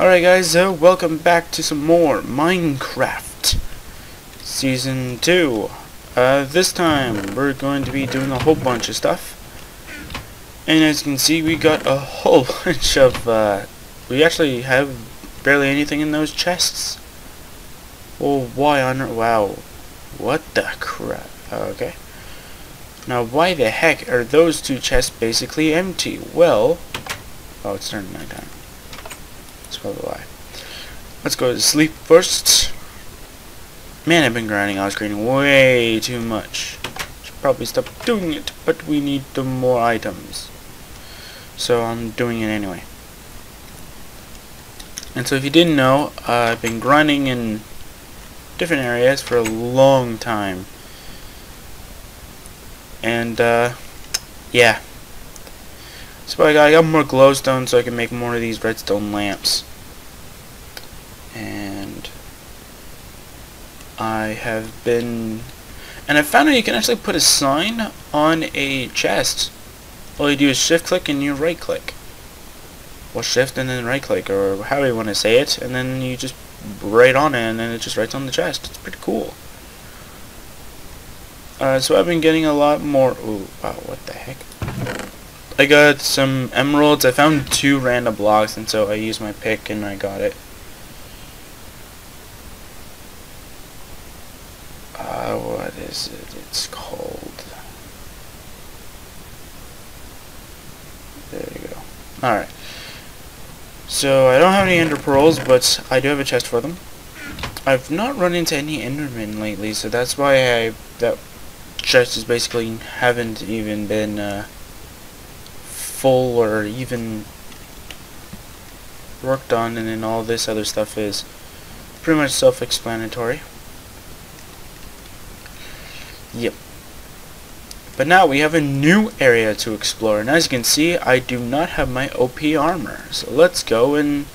Alright guys, so welcome back to some more Minecraft Season 2. Uh, this time we're going to be doing a whole bunch of stuff. And as you can see, we got a whole bunch of, uh, we actually have barely anything in those chests. Well, why on earth, wow. What the crap, okay. Now, why the heck are those two chests basically empty? Well, oh, it's turning nighttime. That's probably why. Let's go to sleep first. Man, I've been grinding. I was grinding way too much. Should probably stop doing it, but we need the more items. So I'm doing it anyway. And so if you didn't know, uh, I've been grinding in different areas for a long time. And, uh, yeah. So I got, I got more glowstone so I can make more of these redstone lamps. And I have been... And I found out you can actually put a sign on a chest. All you do is shift click and you right click. Well shift and then right click or however you want to say it and then you just write on it and then it just writes on the chest. It's pretty cool. Uh, so I've been getting a lot more... Ooh, wow, what the heck? I got some emeralds. I found two random blocks, and so I used my pick and I got it. Uh, what is it? It's called... There you go. Alright. So, I don't have any ender pearls, but I do have a chest for them. I've not run into any endermen lately, so that's why I... that chest is basically haven't even been, uh, full or even worked on and then all this other stuff is pretty much self-explanatory. Yep. But now we have a new area to explore and as you can see I do not have my OP armor. So let's go and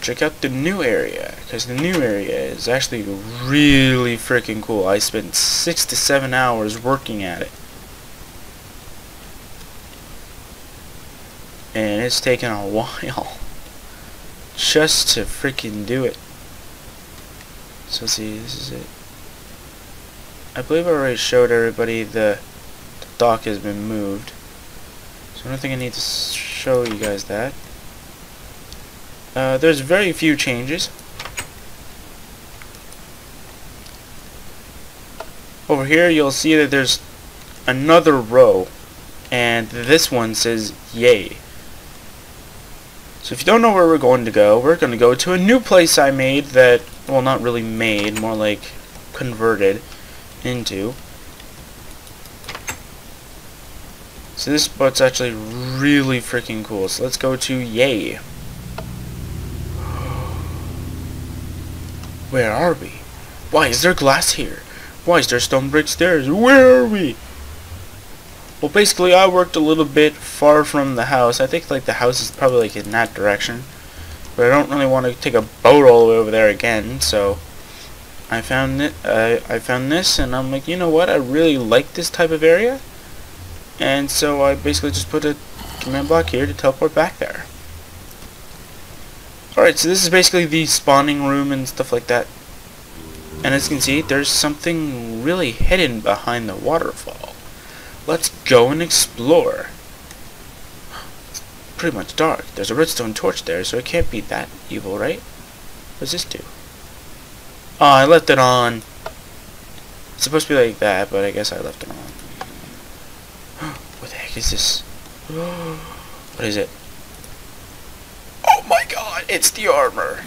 check out the new area because the new area is actually really freaking cool. I spent six to seven hours working at it. It's taken a while just to freaking do it. So see, this is it. I believe I already showed everybody the, the dock has been moved. So I don't think I need to show you guys that. Uh, there's very few changes. Over here you'll see that there's another row and this one says yay. So if you don't know where we're going to go, we're going to go to a new place I made that, well not really made, more like converted into. So this boat's actually really freaking cool. So let's go to Yay. Where are we? Why is there glass here? Why is there stone brick stairs? Where are we? Well, basically, I worked a little bit far from the house. I think like the house is probably like in that direction, but I don't really want to take a boat all the way over there again. So I found it. Uh, I found this, and I'm like, you know what? I really like this type of area, and so I basically just put a command block here to teleport back there. Alright, so this is basically the spawning room and stuff like that. And as you can see, there's something really hidden behind the waterfall. Let's go and explore. It's pretty much dark. There's a redstone torch there, so it can't be that evil, right? What does this do? Oh, I left it on. It's supposed to be like that, but I guess I left it on. what the heck is this? what is it? Oh my god, it's the armor!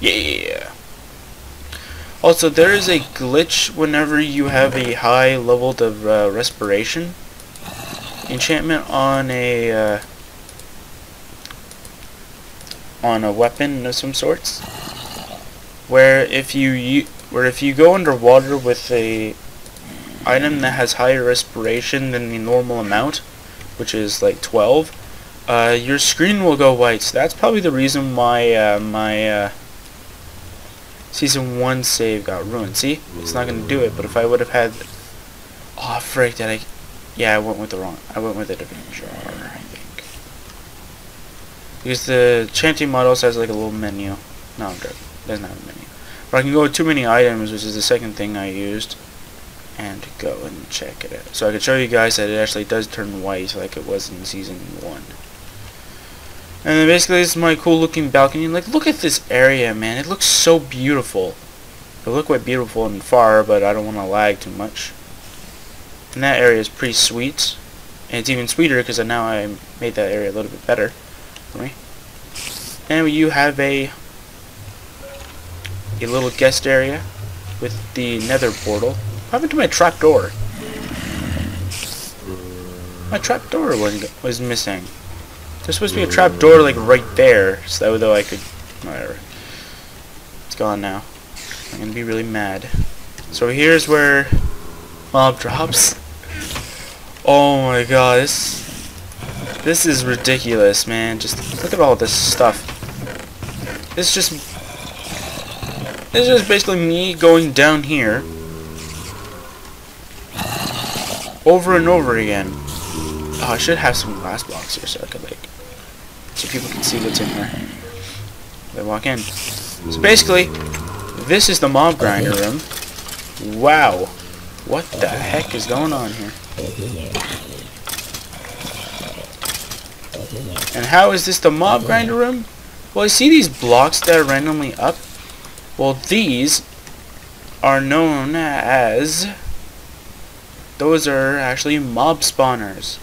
Yeah! Also, there is a glitch whenever you have a high level of uh, respiration enchantment on a uh, on a weapon of some sorts, where if you where if you go underwater with a item that has higher respiration than the normal amount, which is like 12, uh, your screen will go white. So that's probably the reason why uh, my uh, Season 1 save got ruined. See? It's not going to do it, but if I would have had... Oh, frick, did I... Yeah, I went with the wrong... I went with a different jar. Because the chanting mod also has like a little menu. No, I'm it doesn't have a menu. But I can go with too many items, which is the second thing I used. And go and check it out. So I can show you guys that it actually does turn white like it was in season 1. And then basically this is my cool looking balcony. Like look at this area man. It looks so beautiful. It look quite beautiful and far, but I don't want to lag too much. And that area is pretty sweet. And it's even sweeter because now I made that area a little bit better for me. And you have a a little guest area with the nether portal. What happened to my trapdoor? My trapdoor was was missing. There's supposed to be a trapdoor like right there, so that though I could whatever. It's gone now. I'm gonna be really mad. So here's where mob drops. Oh my god, this this is ridiculous, man. Just look at all this stuff. It's just it's just basically me going down here over and over again. Oh, I should have some glass blocks here so I could like so people can see what's in here. They walk in. So basically, this is the mob grinder room. Wow. What the heck is going on here? And how is this the mob grinder room? Well, I see these blocks that are randomly up. Well, these are known as... Those are actually mob spawners.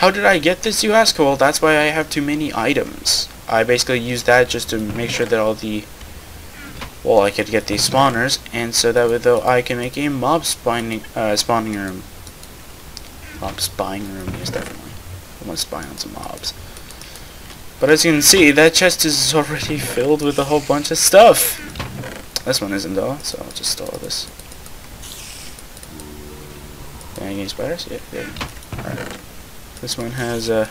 How did I get this, you ask? Well, that's why I have too many items. I basically use that just to make sure that all the well, I could get these spawners, and so that way though I can make a mob spawning uh, spawning room. Mob spying room, yes, definitely. I want to spy on some mobs. But as you can see, that chest is already filled with a whole bunch of stuff. This one isn't though, so I'll just store this. Any spiders? Yeah, good. Alright. This one has a...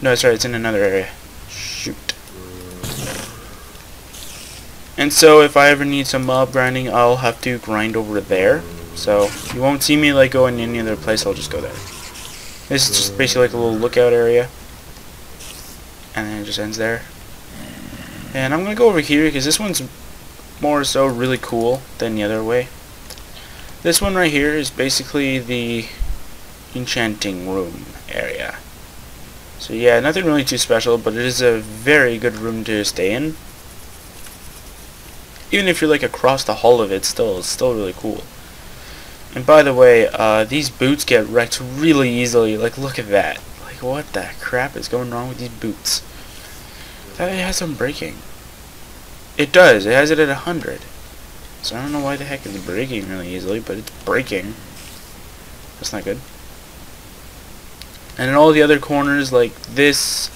No, sorry, it's in another area. Shoot. And so if I ever need some mob grinding, I'll have to grind over there. So you won't see me like going in any other place, I'll just go there. This is just basically like a little lookout area. And then it just ends there. And I'm going to go over here because this one's more so really cool than the other way. This one right here is basically the enchanting room area. So yeah, nothing really too special, but it is a very good room to stay in even if you're like across the hall of it, still, it's still really cool. And by the way, uh, these boots get wrecked really easily. Like, look at that. Like, what the crap is going wrong with these boots? That it has some breaking. It does. It has it at 100. So I don't know why the heck it's breaking really easily, but it's breaking. That's not good. And in all the other corners, like this,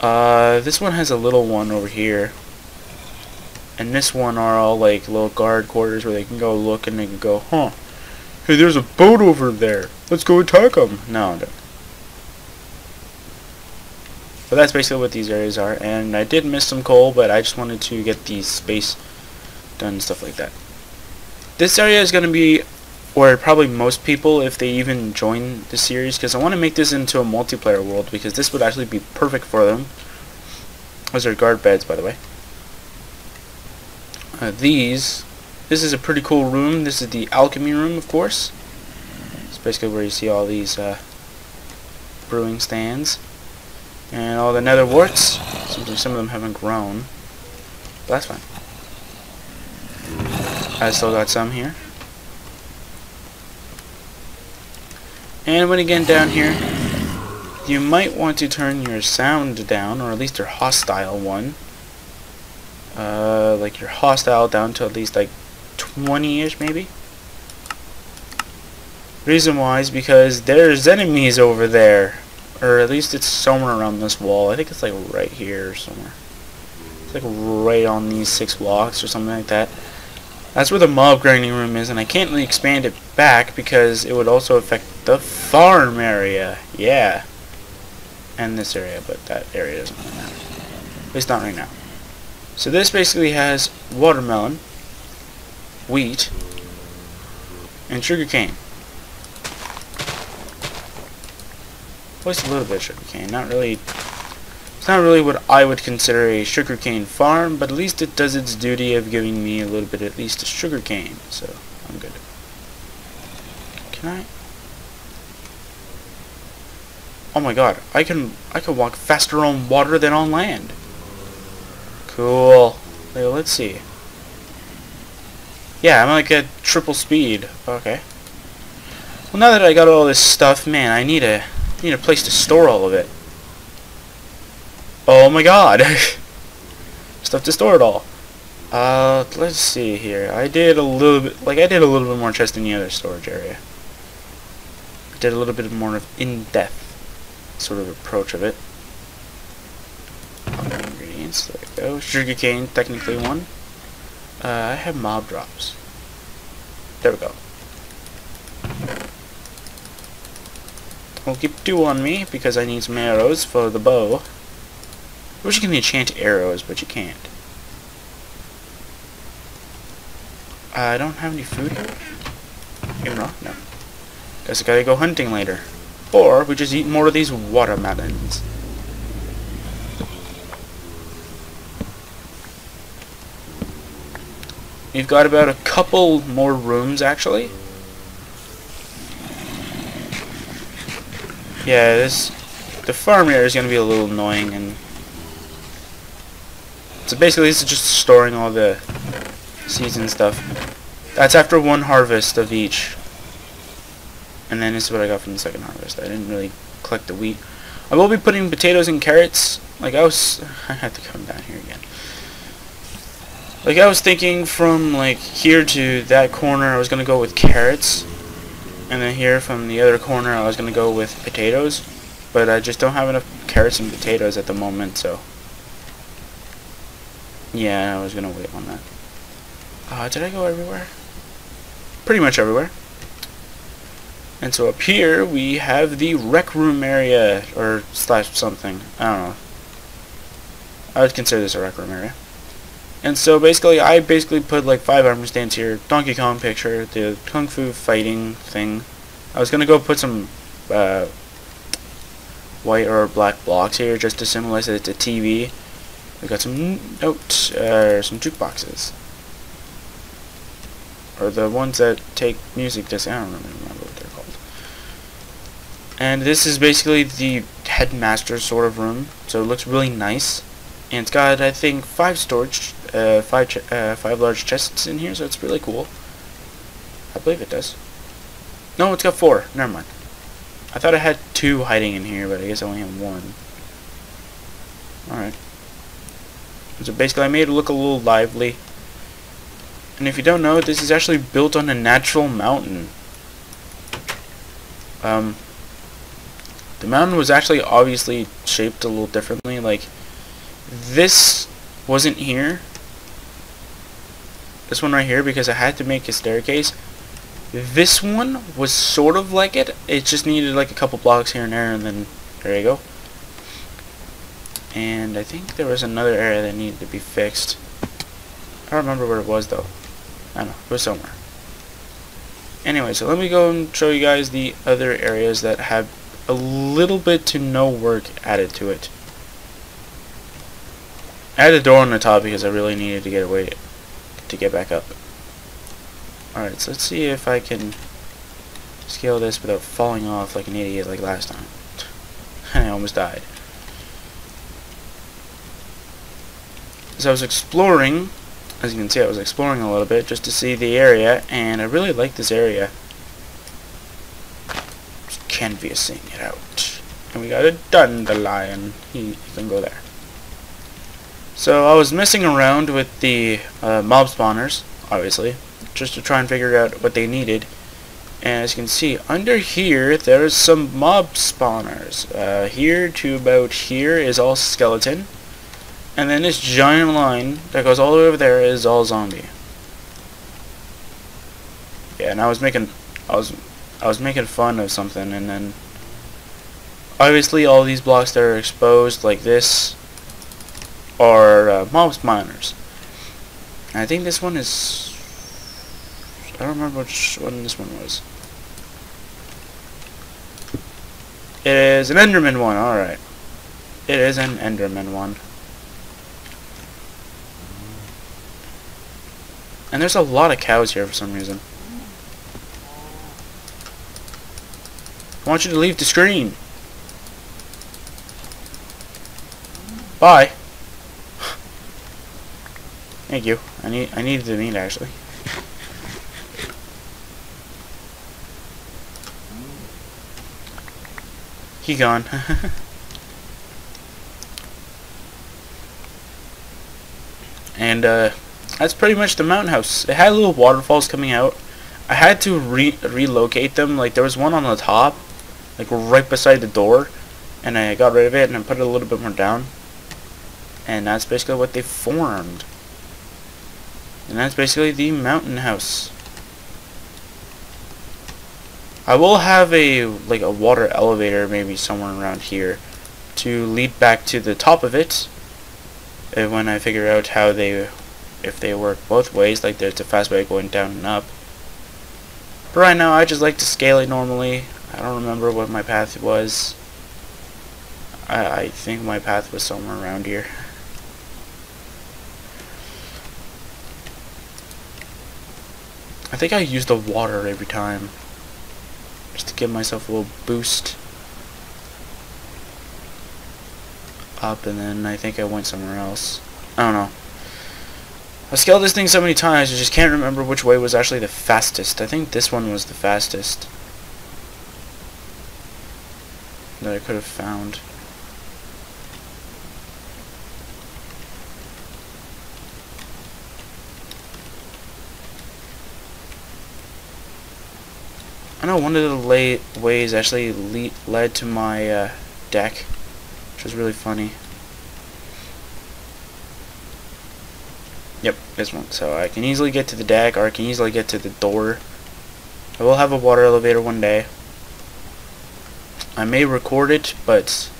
uh, this one has a little one over here and this one are all like little guard quarters where they can go look and they can go, huh, hey, there's a boat over there. Let's go attack them. No, no. But that's basically what these areas are. And I did miss some coal, but I just wanted to get the space and stuff like that. This area is going to be where probably most people, if they even join the series, because I want to make this into a multiplayer world, because this would actually be perfect for them. Those are guard beds, by the way. Uh, these, this is a pretty cool room. This is the alchemy room, of course. It's basically where you see all these uh, brewing stands. And all the nether warts. Some of them haven't grown. But that's fine. I still got some here. And when again down here, you might want to turn your sound down, or at least your hostile one uh, like your hostile down to at least like 20-ish maybe. Reason why is because there's enemies over there. Or at least it's somewhere around this wall. I think it's like right here or somewhere. It's like right on these six blocks or something like that. That's where the mob grinding room is, and I can't really expand it back because it would also affect the farm area. Yeah. And this area, but that area doesn't really matter. At least not right now. So this basically has watermelon, wheat, and sugar cane. At least a little bit of sugarcane. Not really... It's not really what I would consider a sugarcane farm, but at least it does its duty of giving me a little bit at least of sugarcane, so I'm good. Can I... Oh my god, I can I can walk faster on water than on land. Cool. let's see. Yeah, I'm like at triple speed. Okay. Well, now that I got all this stuff, man, I need a need a place to store all of it. Oh my god! Stuff to store it all. Uh, let's see here. I did a little bit, like I did a little bit more chest in the other storage area. I did a little bit more of in-depth sort of approach of it. Ingredients, there we go. Sugarcane, technically one. Uh, I have mob drops. There we go. I'll keep two on me because I need some arrows for the bow. I wish you can enchant arrows, but you can't. I don't have any food here. Imra? No. Guess I gotta go hunting later. Or we just eat more of these watermelons. We've got about a couple more rooms actually. Yeah, this the farm here is gonna be a little annoying and so basically this is just storing all the seeds and stuff. That's after one harvest of each. And then this is what I got from the second harvest. I didn't really collect the wheat. I will be putting potatoes and carrots. Like I was, I have to come down here again. Like I was thinking from like here to that corner I was going to go with carrots. And then here from the other corner I was going to go with potatoes. But I just don't have enough carrots and potatoes at the moment so. Yeah, I was going to wait on that. Uh, did I go everywhere? Pretty much everywhere. And so up here we have the rec room area, or slash something. I don't know. I would consider this a rec room area. And so basically, I basically put like five armor stands here, Donkey Kong picture, the Kung Fu fighting thing. I was gonna go put some uh, white or black blocks here just to symbolize that it's a TV. We got some notes, uh, some jukeboxes. Or the ones that take music discs, I don't remember. What they're called. And this is basically the headmaster sort of room, so it looks really nice. And it's got, I think, five storage, uh, five, uh, five large chests in here, so it's really cool. I believe it does. No, it's got four. Never mind. I thought I had two hiding in here, but I guess I only have one. Alright. So basically I made it look a little lively. And if you don't know, this is actually built on a natural mountain. Um, the mountain was actually obviously shaped a little differently. Like, this wasn't here. This one right here, because I had to make a staircase. This one was sort of like it. It just needed like a couple blocks here and there, and then there you go. And I think there was another area that needed to be fixed. I don't remember where it was though. I don't know. It was somewhere. Anyway, so let me go and show you guys the other areas that have a little bit to no work added to it. I had a door on the top because I really needed to get away to get back up. Alright, so let's see if I can scale this without falling off like an idiot like last time. I almost died. As I was exploring, as you can see I was exploring a little bit just to see the area and I really like this area Just canvassing it out. And we got a dandelion. He, he can go there. So I was messing around with the uh, mob spawners, obviously, just to try and figure out what they needed. And as you can see, under here, there's some mob spawners. Uh, here to about here is all skeleton. And then this giant line that goes all the way over there is all zombie. Yeah, and I was making, I was I was making fun of something and then obviously all these blocks that are exposed like this are uh, mob spawners. I think this one is I don't remember which one this one was. It is an Enderman one, alright. It is an Enderman one. And there's a lot of cows here for some reason. I want you to leave the screen. Bye. Thank you. I need I needed the meat actually. He gone. and uh that's pretty much the mountain house. It had little waterfalls coming out. I had to re relocate them. Like there was one on the top, like right beside the door, and I got rid of it and I put it a little bit more down. And that's basically what they formed. And that's basically the mountain house. I will have a like a water elevator maybe somewhere around here to lead back to the top of it uh, when I figure out how they if they work both ways, like there's a fast way going down and up. But right now, I just like to scale it normally. I don't remember what my path was. I, I think my path was somewhere around here. I think I use the water every time. Just to give myself a little boost. Up and then I think I went somewhere else. I don't know. I scaled this thing so many times, I just can't remember which way was actually the fastest. I think this one was the fastest. That I could have found. I know one of the ways actually le led to my uh, deck, which was really funny. Yep, this one. So I can easily get to the deck, or I can easily get to the door. I will have a water elevator one day. I may record it, but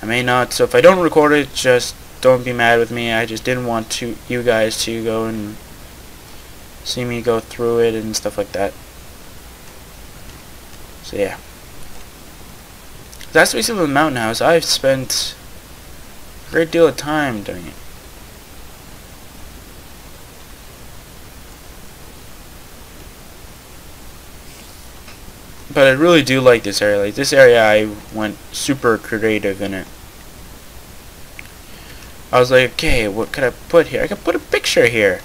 I may not. So if I don't record it, just don't be mad with me. I just didn't want to you guys to go and see me go through it and stuff like that. So yeah. That's basically the mountain house. I've spent a great deal of time doing it. But I really do like this area. Like this area, I went super creative in it. I was like, okay, what could I put here? I could put a picture here.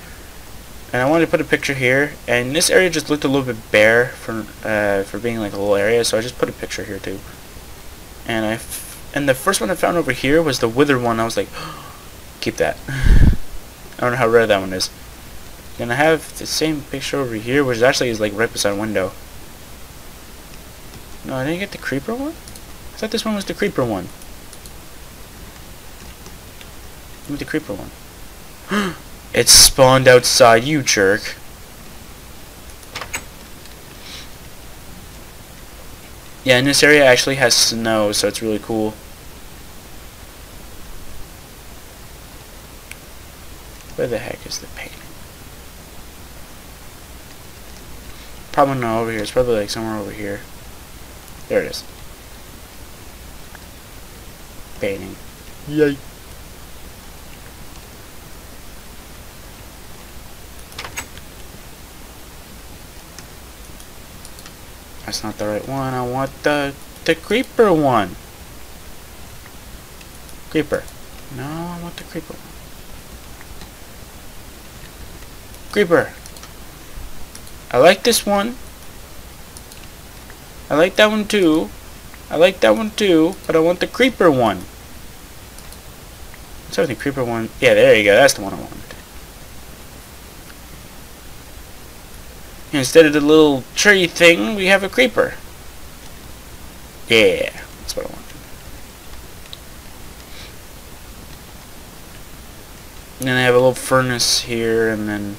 And I wanted to put a picture here, and this area just looked a little bit bare for uh, for being like a little area, so I just put a picture here too. And I, and the first one I found over here was the wither one. I was like, keep that. I don't know how rare that one is. Then I have the same picture over here, which actually is like right beside a window. No, I didn't get the creeper one? I thought this one was the creeper one. Give me the creeper one. it spawned outside, you jerk. Yeah, and this area actually has snow, so it's really cool. Where the heck is the painting? Probably not over here. It's probably like somewhere over here. There it is. Painting. Yay. That's not the right one. I want the the creeper one. Creeper. No, I want the creeper one. Creeper. I like this one. I like that one too. I like that one too, but I want the creeper one. Sorry, the creeper one. Yeah, there you go. That's the one I wanted. Instead of the little tree thing, we have a creeper. Yeah, that's what I want. And then I have a little furnace here, and then...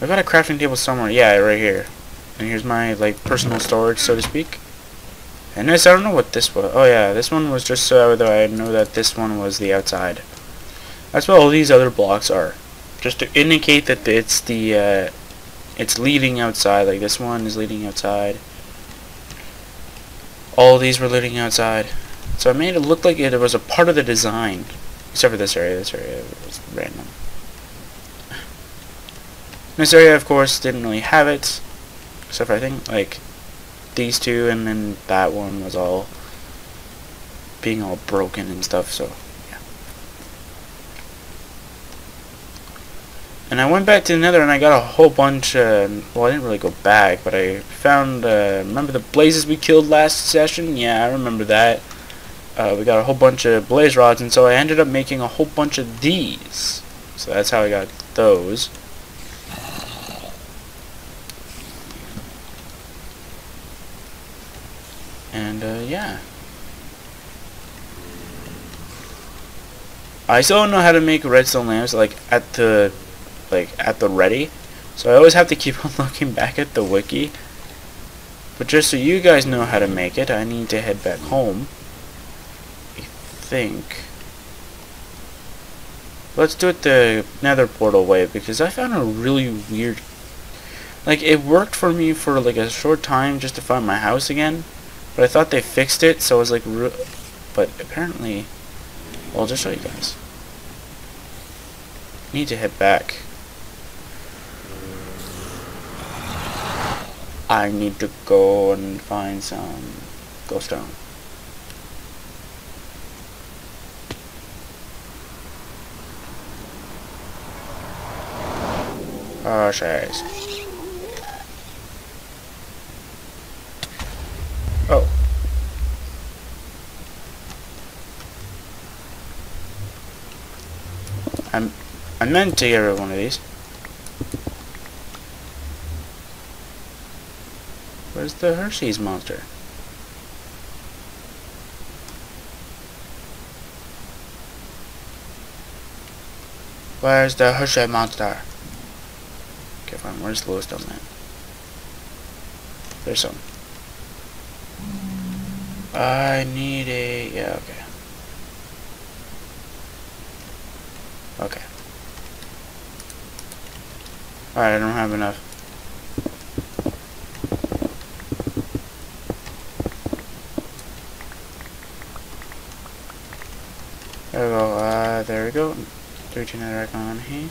I've got a crafting table somewhere. Yeah, right here. And here's my, like, personal storage, so to speak. And this, I don't know what this was. Oh, yeah, this one was just so that I know that this one was the outside. That's what all these other blocks are. Just to indicate that it's the, uh, it's leading outside. Like, this one is leading outside. all these were leading outside. So I made it look like it was a part of the design. Except for this area. This area was random. This area, of course, didn't really have it. Except for, I think, like, these two, and then that one was all being all broken and stuff, so, yeah. And I went back to the nether and I got a whole bunch, uh, well, I didn't really go back, but I found, uh, remember the blazes we killed last session? Yeah, I remember that uh, we got a whole bunch of blaze rods and so I ended up making a whole bunch of these so that's how I got those and uh, yeah I still don't know how to make redstone lamps like at the like at the ready so I always have to keep on looking back at the wiki but just so you guys know how to make it I need to head back home I think. Let's do it the nether portal way because I found a really weird... Like, it worked for me for like a short time just to find my house again. But I thought they fixed it, so I was like... But apparently... Well, I'll just show you guys. need to head back. I need to go and find some glowstone. Oh, shares. Oh. I'm I meant to get rid of one of these. Where's the Hershey's monster? Where's the Hershey monster? Okay, fine. Where's the lowest on that? There's some. I need a... Yeah, okay. Okay. Alright, I don't have enough. There we go. Uh, there we go. 13 netherrack on hand.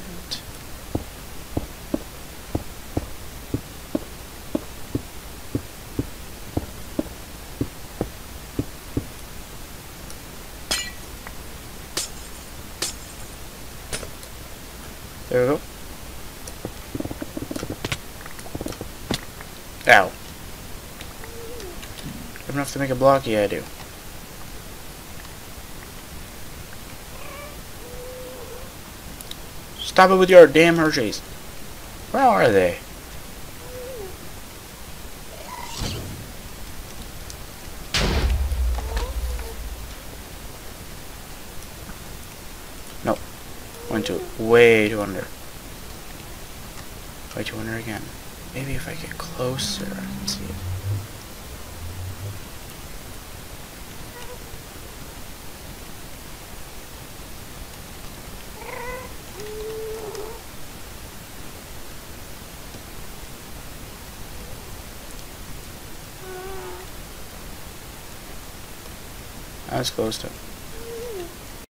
There we go. Ow. Have enough to make a block? Yeah, I do. Stop it with your damn Hershey's. Where are they? Nope. Went to way too under. Way too under again. Maybe if I get closer, I can see it. I was close to